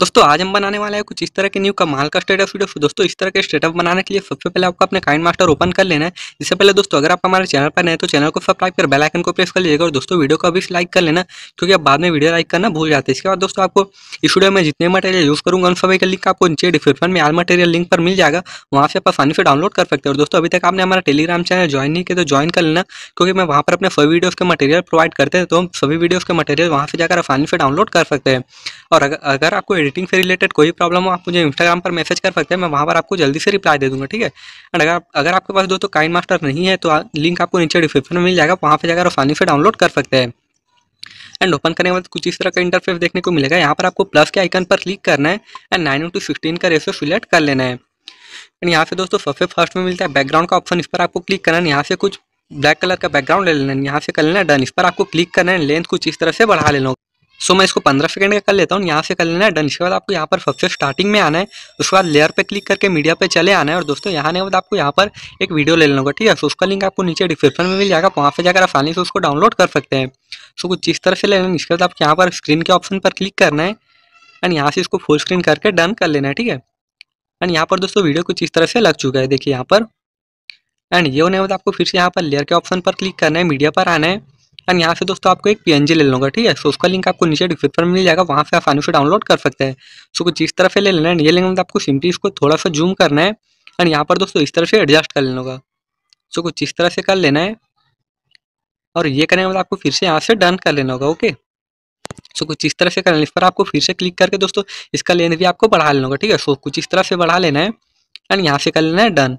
दोस्तों, आज हम बनाने वाले हैं कुछ इस तरह के न्यू कमाल का स्टेटस वीडियो दोस्तों, इस तरह के स्टेटअप बनाने के लिए सबसे पहले आपको अपने काइंड मास्टर ओपन कर लेना है। इससे पहले दोस्तों, अगर आप हमारे चैनल पर नए तो चैनल को सब्सक्राइब कर बेल आइकन को प्रेस कर लीजिएगा और दोस्तों वीडियो को अभी लाइक कर लेना, क्योंकि आप बाद में वीडियो लाइक करना भूल जाते हैं। इसके बाद दोस्तों, आपको इस वीडियो में जितने मटेरियल यूज़ करूँगा, उन सभी का लिंक आपको नीचे डिस्क्रिप्शन में आल मटेरियल लिंक पर मिल जाएगा। वहाँ से आप आसानी से डाउनलोड कर सकते हैं। दोस्तों, अभी तक आपने हमारा टेलीग्राम चैनल ज्वाइन नहीं किया तो ज्वाइन कर लेना, क्योंकि मैं वहाँ पर अपने सभी वीडियोज़ के मटेरियल प्रोवाइड करते हैं तो हम सभी वीडियोज़ के मटेरियल वहाँ से जाकर आसानी से डाउनलोड कर सकते हैं। और अगर अगर आपको एडिटिंग से रिलेटेड कोई प्रॉब्लम हो, आप मुझे इंस्टाग्राम पर मैसेज कर सकते हैं, मैं वहाँ पर आपको जल्दी से रिप्लाई दे दूँगा, ठीक है? एंड अगर अगर आपके पास दोस्तों काइन मास्टर नहीं है तो लिंक आपको नीचे डिस्क्रिप्शन में मिल जाएगा, वहाँ पर जाकर आसानी से डाउनलोड कर सकते हैं। एंड ओपन करने के बाद कुछ इस तरह का इंटरफेस देखने को मिलेगा, यहाँ पर आपको प्लस के आइकन पर क्लिक करना है एंड नाइन टू सिक्सटीन का रेशो सिलेक्ट कर लेना है। एंड यहाँ से दोस्तों सबसे फ़र्स्ट में मिलता है बैकग्राउंड का ऑप्शन इस पर आपको क्लिक करना है, यहाँ से कुछ ब्लैक कलर का बैकग्राउंड ले लेना है, यहाँ से कर लेना है डन इस पर आपको क्लिक करना है लेंथ कुछ इस तरह से बढ़ा लेना सो मैं इसको पंद्रह सेकंड का कर लेता हूँ, यहाँ से कर लेना है, डन। इसके बाद आपको यहाँ पर सबसे स्टार्टिंग में आना है, उसके बाद लेयर पे क्लिक करके मीडिया पे चले आना है, और दोस्तों, यहाँ आने के बाद आपको यहाँ पर एक वीडियो ले लेना होगा, ठीक है? सो उसका लिंक आपको नीचे डिस्क्रिप्शन में मिल जाएगा वहाँ पे जाकर आसानी से उसको डाउनलोड कर सकते हैं। सो कुछ इस तरह से ले लेना इसके बाद आपको यहाँ पर स्क्रीन के ऑप्शन पर क्लिक करना है एंड यहाँ से इसको फुल स्क्रीन करके डन कर लेना है, ठीक है? एंड यहाँ पर दोस्तों वीडियो कुछ इस तरह से लग चुका है, देखिए यहाँ पर। एंड ये होने के बाद आपको फिर से यहाँ पर लेयर के ऑप्शन पर क्लिक करना है मीडिया पर आना है। एंड यहाँ से दोस्तों आपको एक पीएनजी ले लूँगा ठीक है? सो उसका लिंक आपको नीचे डिस्क्रिप्शन में मिल जाएगा, वहाँ से आसानी से डाउनलोड कर सकते हैं। सो कुछ इस तरह से ले लेना है। ये लेंगे आपको सिंपली इसको थोड़ा सा जूम करना है। एंड यहाँ पर दोस्तों इस तरह से एडजस्ट कर लेना होगा। सो कुछ इस तरह से कर लेना है। और ये करने के बाद आपको फिर से यहाँ से डन कर लेना होगा ओके सो कुछ इस तरह से करना इस पर आपको फिर से क्लिक करके दोस्तों इसका लेन भी आपको बढ़ा लेना होगा, ठीक है? सो कुछ इस तरह से बढ़ा लेना है। एंड यहाँ से कर लेना है डन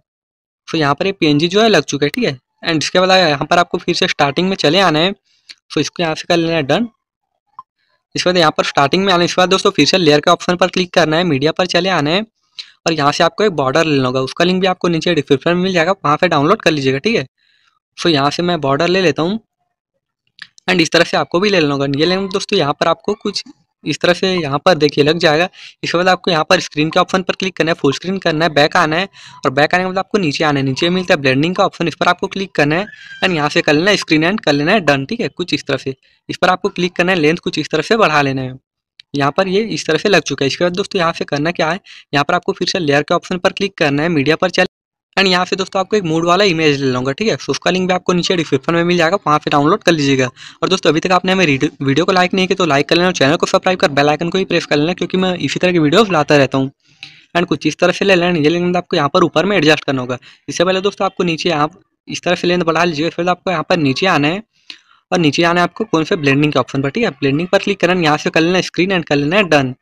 सो यहाँ पर ये पी जो है लग चुका है, ठीक है? एंड इसके बाद यहाँ पर आपको फिर से स्टार्टिंग में चले आना है। सो इसको यहाँ से कर लेना है डन इसके बाद यहाँ पर स्टार्टिंग में आने, इसके बाद दोस्तों फिर से लेयर के ऑप्शन पर क्लिक करना है मीडिया पर चले आना है। और यहाँ से आपको एक बॉर्डर लेना होगा, उसका लिंक भी आपको नीचे डिस्क्रिप्शन में मिल जाएगा, वहाँ पे डाउनलोड कर लीजिएगा, ठीक है? सो यहाँ से मैं बॉर्डर ले लेता हूँ। एंड इस तरह से आपको भी ले लेना होगा। ये लेना दोस्तों यहाँ पर आपको कुछ इस तरह से यहाँ पर देखिए लग जाएगा। इसके बाद आपको यहाँ पर स्क्रीन के ऑप्शन पर क्लिक करना है फुल स्क्रीन करना है बैक आना है और बैक आने के बाद आपको नीचे आना है। नीचे मिलता है ब्लेंडिंग का ऑप्शन इस पर आपको क्लिक करना है एंड यहाँ से कर लेना है स्क्रीन एंड कर लेना है डन ठीक है? कुछ इस तरह से। इस पर आपको क्लिक करना है लेंथ कुछ इस तरह से बढ़ा लेना है। यहाँ पर ये इस तरह से लग चुका है। इसके बाद दोस्तों यहाँ से करना क्या है? यहाँ पर आपको फिर से लेयर के ऑप्शन पर क्लिक करना है मीडिया पर चल एंड यहाँ से दोस्तों आपको एक मूड वाला इमेज ले लूँगा, ठीक है? सो उसका लिंक भी आपको नीचे डिस्क्रिप्शन में मिल जाएगा, वहाँ पे डाउनलोड कर लीजिएगा। और दोस्तों, अभी तक आपने हमें वीडियो को लाइक नहीं किया तो लाइक कर लेना और चैनल को सब्सक्राइब कर बेल आइकन को ही प्रेस कर लेना क्योंकि मैं इसी तरह की वीडियोस लाता रहता हूँ। एंड कुछ इस तरह से ले लेना, ये लेंगे आपको यहाँ पर ऊपर में एडजस्ट करना होगा। इससे पहले दोस्तों, आपको नीचे आप इस तरह से लेंथ बढ़ा लीजिएगा, फिर आपको यहाँ पर नीचे आना है। और नीचे आना है आपको कौन से ब्लेंडिंग के ऑप्शन पर, ठीक है? ब्लेंडिंग पर क्लिक करना, यहाँ से कर लेना स्क्रीन एंड कर लेना है डन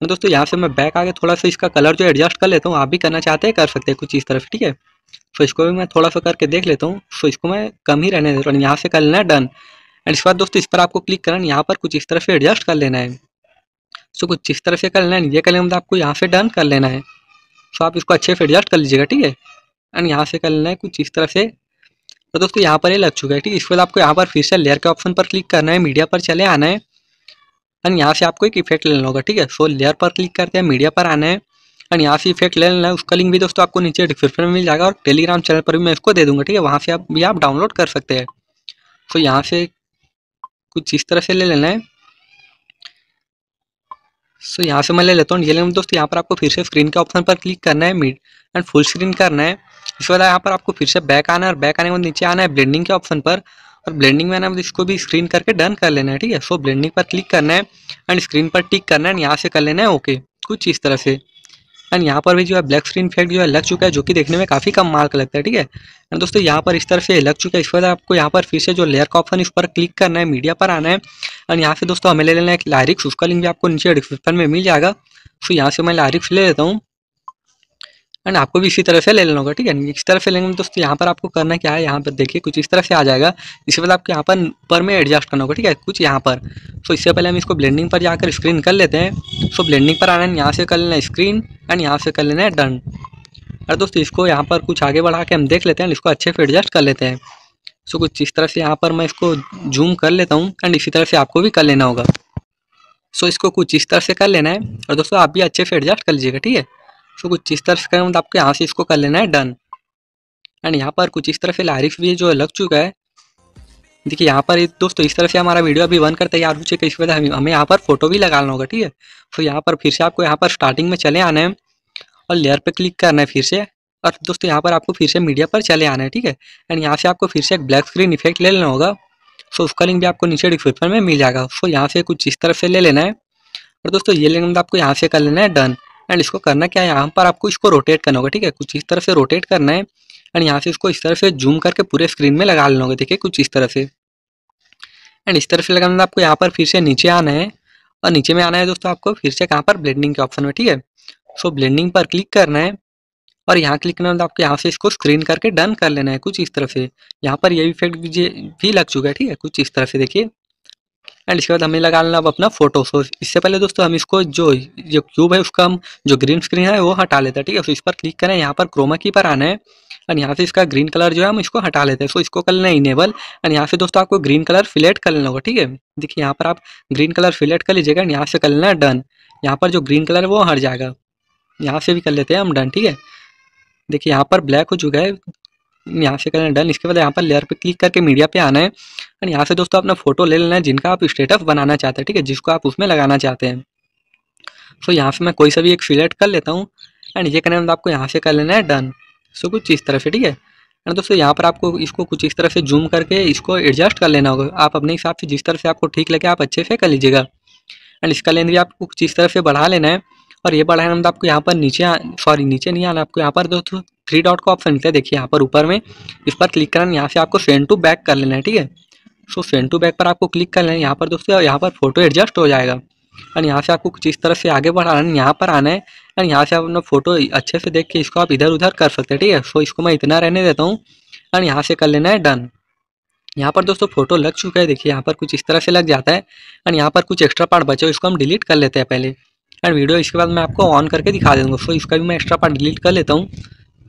दोस्तों, यहाँ से मैं बैक आगे थोड़ा सा इसका कलर जो एडजस्ट कर लेता हूँ। आप भी करना चाहते हैं, कर सकते हैं कुछ इस तरफ़, ठीक है? सो इसको भी मैं थोड़ा सा करके देख लेता हूँ। सो इसको मैं कम ही रहने देता हूँ। यहाँ से कर लेना है डन एंड इसके बाद दोस्तों, इस पर आपको क्लिक करना यहाँ पर कुछ इस तरह से एडजस्ट कर लेना है। सो कुछ इस तरह से कर लेना है। ये कर लेना आपको यहाँ से डन कर लेना है। सो आप इसको अच्छे से एडजस्ट कर लीजिएगा, ठीक है? एंड यहाँ से कर लेना है कुछ इस तरह से। तो दोस्तों, यहाँ पर ये लग चुका है, ठीक है? इसके बाद आपको यहाँ पर फिर से लेयर के ऑप्शन पर क्लिक करना है। मीडिया पर चले आना है। एंड यहाँ से आपको एक इफ़ेक्ट लेना होगा, ठीक है? सो लेयर पर क्लिक करते हैं मीडिया पर आना है। एंड यहाँ से इफ़ेक्ट ले लेना है, उसका लिंक भी दोस्तों आपको नीचे डिस्क्रिप्शन में मिल जाएगा और टेलीग्राम चैनल पर भी मैं इसको दे दूँगा, ठीक है? वहाँ से आप भी आप डाउनलोड कर सकते हैं। तो यहाँ से कुछ इस तरह से ले लेना है। सो यहाँ से मैं ले लेता हूँ। ये लेना दोस्तों, यहाँ पर आपको फिर से स्क्रीन के ऑप्शन पर क्लिक करना है मिड एंड फुल स्क्रीन करना है। इसके बाद यहाँ पर आपको फिर से बैक आना है और बैक आने के बाद नीचे आना है ब्लेंडिंग के ऑप्शन पर। और ब्लेंडिंग में आना इसको भी स्क्रीन करके डन कर लेना है, ठीक है? सो ब्लेंडिंग पर क्लिक करना है एंड स्क्रीन पर टिक करना है एंड यहाँ से कर लेना है ओके कुछ इस तरह से। एंड यहाँ पर भी जो है ब्लैक स्क्रीन इफ़ेक्ट जो है लग चुका है, जो कि देखने में काफ़ी कम मार्क लगता है, ठीक है? एंड दोस्तों, यहाँ पर इस तरह से लग चुका है इस पर आपको यहाँ पर फिर से जो लेयर का ऑप्शन इस पर क्लिक करना है मीडिया पर आना है। एंड यहाँ से दोस्तों हमें ले लेना है लारिक्स उसका लिंक भी आपको नीचे डिस्क्रिप्शन में मिल जाएगा। सो यहाँ से मैं लारिक्स ले लेता हूँ। एंड आपको भी इसी तरह से ले लेना होगा, ठीक है? इस तरह से लेंगे दोस्तों यहाँ पर आपको करना क्या है? यहाँ पर देखिए, कुछ इस तरह से आ जाएगा। इसके बाद आपको यहाँ पर पर में एडजस्ट करना होगा, ठीक है? कुछ यहाँ पर। सो इससे पहले हम इसको ब्लेंडिंग पर जाकर स्क्रीन कर लेते हैं। सो ब्लेंडिंग पर आना है, यहाँ से कर लेना है स्क्रीन एंड यहाँ से कर लेना है डन और दोस्तों, इसको यहाँ पर कुछ आगे बढ़ा के हम देख लेते हैं इसको अच्छे से एडजस्ट कर लेते हैं। सो कुछ इस तरह से यहाँ पर मैं इसको जूम कर लेता हूँ एंड इसी तरह से आपको भी कर लेना होगा। सो इसको कुछ इस तरह से कर लेना है। और दोस्तों, आप भी अच्छे से एडजस्ट कर लीजिएगा, ठीक है? सो कुछ इस तरह से करें मतलब आपको यहाँ से इसको कर लेना है डन एंड यहाँ पर कुछ इस तरह से लारिफ भी जो लग चुका है। देखिए यहाँ पर दोस्तों इस तरह से हमारा वीडियो अभी बन कर तैयार हो चुका है इसके बाद हमें यहाँ पर फ़ोटो भी लगाना होगा, ठीक है? तो यहाँ पर फिर से आपको यहाँ पर स्टार्टिंग में चले आना है और लेयर पर क्लिक करना है फिर से। और दोस्तों यहाँ पर आपको फिर से मीडिया पर चले आना है, ठीक है? एंड यहाँ से आपको फिर से एक ब्लैक स्क्रीन इफ़ेक्ट ले लेना होगा। सो उसका लिंक भी आपको नीचे डिस्क्रिप्शन में मिल जाएगा। सो यहाँ से कुछ इस तरह से ले लेना है। और दोस्तों ये लिंक आपको यहाँ से कर लेना है डन एंड इसको करना क्या है? यहाँ पर आपको इसको रोटेट करना होगा, ठीक है? कुछ इस तरह से रोटेट करना है एंड यहाँ से इसको इस तरह से जूम करके पूरे स्क्रीन में लगा लेना होगा है कुछ इस तरह से। एंड इस तरह से लगाना आपको यहाँ पर फिर से नीचे आना है। और नीचे में आना है दोस्तों आपको फिर से कहाँ पर? ब्लेंडिंग के ऑप्शन में, ठीक है? सो ब्लेंडिंग पर क्लिक करना है और यहाँ क्लिक करना है आपको यहाँ से इसको स्क्रीन करके डन कर लेना है, कुछ इस तरह से। यहाँ पर ये इफ़ेक्ट भी लग चुका है, ठीक है? कुछ इस तरह से, देखिए। एंड इसके बाद हमें लगा लेना अब अपना फ़ोटो। सो इससे पहले दोस्तों हम इसको जो जो क्यूब है उसका हम, जो ग्रीन स्क्रीन है वो हटा लेते हैं, ठीक है? सो इस पर क्लिक करें, यहाँ पर क्रोमा की पर आना है। और यहाँ से इसका ग्रीन कलर जो है हम इसको हटा लेते हैं। सो इसको कर लेना इनेबल एंड यहाँ से दोस्तों आपको ग्रीन कलर फिलेट कर लेना होगा, ठीक है? देखिए, यहाँ पर आप ग्रीन कलर फिलेट कर लीजिएगा एंड यहाँ से कर लेना डन यहाँ पर जो ग्रीन कलर है वो हट जाएगा। यहाँ से भी कर लेते हैं हम डन ठीक है? देखिए, यहाँ पर ब्लैक हो चुका है। यहाँ से करना डन। इसके बाद यहाँ पर लेयर पे क्लिक करके मीडिया पे आना है। एंड यहाँ से दोस्तों अपना फ़ोटो ले लेना है, जिनका आप स्टेटस बनाना चाहते हैं, ठीक है? जिसको आप उसमें लगाना चाहते हैं। सो यहाँ से मैं कोई सा भी एक सिलेक्ट कर लेता हूँ। एंड ये करने में आपको यहाँ से कर लेना है डन सो कुछ इस तरह से, ठीक है? एंड दोस्तों यहाँ पर आपको इसको कुछ इस तरह से जूम करके इसको एडजस्ट कर लेना होगा। आप अपने हिसाब से जिस तरह से आपको ठीक लगे, आप अच्छे से कर लीजिएगा। एंड इसका लेंथ भी आपको कुछ इस तरह से बढ़ा लेना है। और ये बढ़ाना मतलब आपको यहाँ पर नीचे सॉरी नीचे नहीं आना, आपको यहाँ पर दोस्तों थ्री डॉट का ऑप्शन मिलता है। देखिए यहाँ पर ऊपर में, इस पर क्लिक करना, यहाँ से आपको सेंड टू बैक कर लेना है, ठीक है? सो सेंड टू बैक पर आपको क्लिक कर लेना है यहाँ पर दोस्तों यहाँ पर फ़ोटो एडजस्ट हो जाएगा। और यहाँ से आपको कुछ इस तरह से आगे बढ़ाना है, यहाँ पर आना है, और यहाँ से आप अपना फ़ोटो अच्छे से देख के इसको आप इधर उधर कर सकते हैं, ठीक है? सो इसको मैं इतना रहने देता हूँ, और यहाँ से कर लेना है डन यहाँ पर दोस्तों फ़ोटो लग चुका है, देखिए यहाँ पर कुछ इस तरह से लग जाता है, और यहाँ पर कुछ एक्स्ट्रा पार्ट बचे इसको हम डिलीट कर लेते हैं पहले। एंड वीडियो इसके बाद मैं आपको ऑन करके दिखा दूँगा। सो इसका भी मैं एक्स्ट्रा पार्ट डिलीट कर लेता हूँ।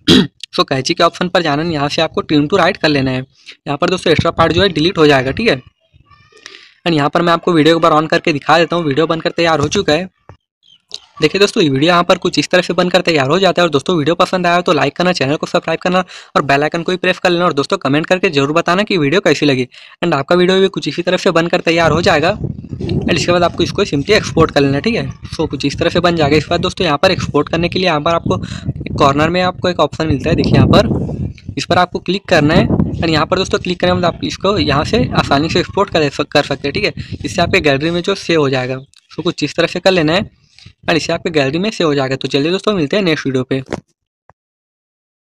सो कैची के ऑप्शन पर जाना है यहाँ से आपको ट्रिम टू राइट कर लेना है। यहाँ पर दोस्तों एक्स्ट्रा पार्ट जो है डिलीट हो जाएगा, ठीक है? एंड यहाँ पर मैं आपको वीडियो एक बार ऑन करके दिखा देता हूँ। वीडियो बनकर तैयार हो चुका है। देखिए दोस्तों, ये वीडियो यहाँ पर कुछ इस तरह से बनकर तैयार हो जाता है। और दोस्तों वीडियो पसंद आया तो लाइक करना चैनल को सब्सक्राइब करना और बेल आइकन को भी प्रेस कर लेना। और दोस्तों कमेंट करके ज़रूर बताना कि वीडियो कैसी लगी। एंड आपका वीडियो भी कुछ इसी तरह से बनकर तैयार हो जाएगा। एंड इसके बाद आपको इसको सिंपली एक्सपोर्ट कर लेना है, ठीक है? सो कुछ इस तरह से बन जाएगा। इसके बाद दोस्तों, यहाँ पर एक्सपोर्ट करने के लिए यहाँ पर आपको एक कॉर्नर में आपको एक ऑप्शन मिलता है। देखिए यहाँ पर, इस पर आपको क्लिक करना है। एंड यहाँ पर दोस्तों क्लिक करने मतलब आप इसको यहाँ से आसानी से एक्सपोर्ट कर कर सकते हैं, ठीक है? इससे आपके गैलरी में जो सेव हो जाएगा। सो कुछ इस तरह से कर लेना है। एंड इसे आपके गैलरी में सेव हो जाएगा। तो चलिए दोस्तों, मिलते हैं नेक्स्ट वीडियो पे।